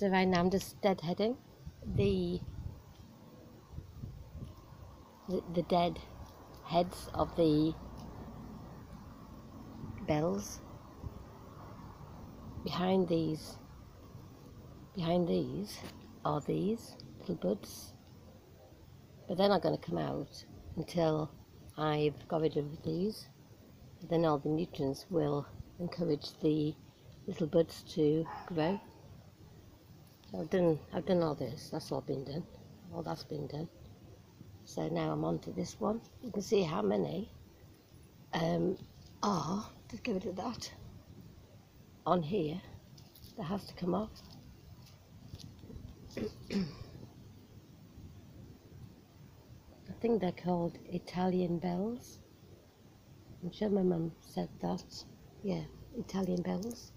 So right now I'm just deadheading the the, dead heads of the bells? Behind these behind these are these little buds but they're not going to come out until I've got rid of these. Then all the nutrients will encourage the little buds to grow I've done I've done all this. That's all been done. All that's been done. So now I'm on to this one. You can see how many um, are just give it at that on here that has to come off. I think they're called Italian bells. I'm sure my mum said that. Yeah Italian bells